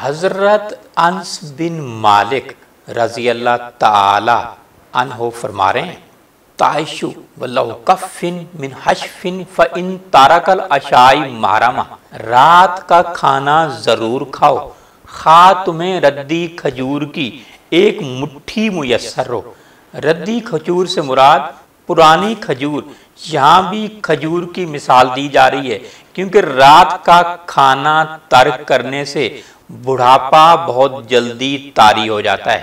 हज़रत अंस बिन मालिक रज़ी अल्लाह अनहो फरमा रहे हैं वल्लौकफिन मिन हशफिन फ़इन तारकल अशाई मारामा, रात का खाना ज़रूर खाओ खा तुम्हें रद्दी खजूर की एक मुट्ठी मुयसर हो रद्दी खजूर से मुराद पुरानी खजूर, यहाँ भी खजूर की मिसाल दी जा रही है, क्योंकि रात का खाना तर्क करने से बुढ़ापा बहुत जल्दी तारी हो जाता है।